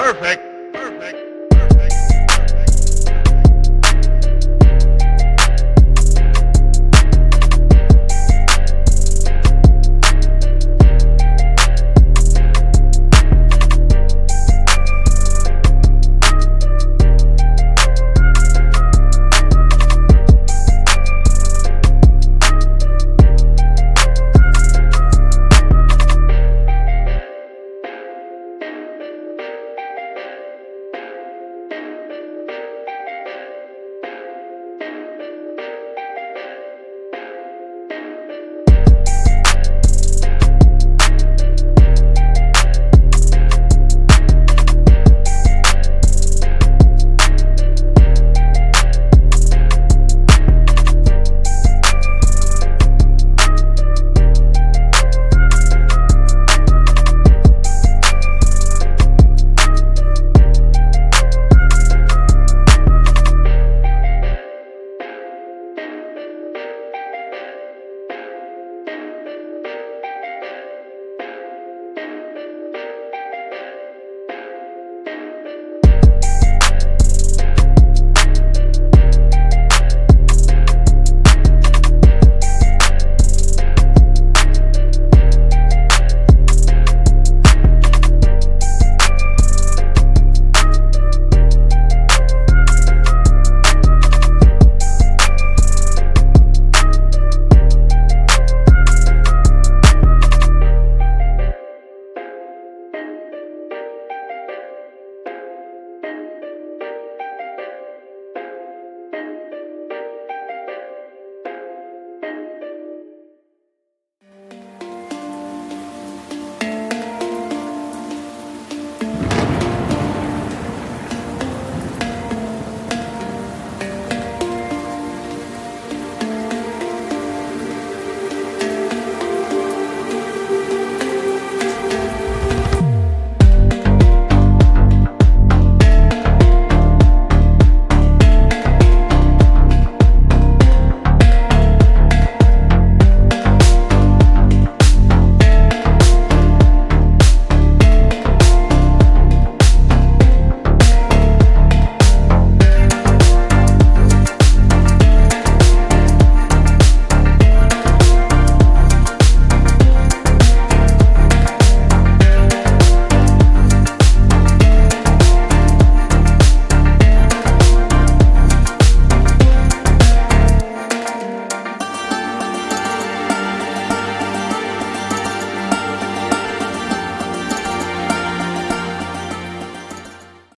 Perfect.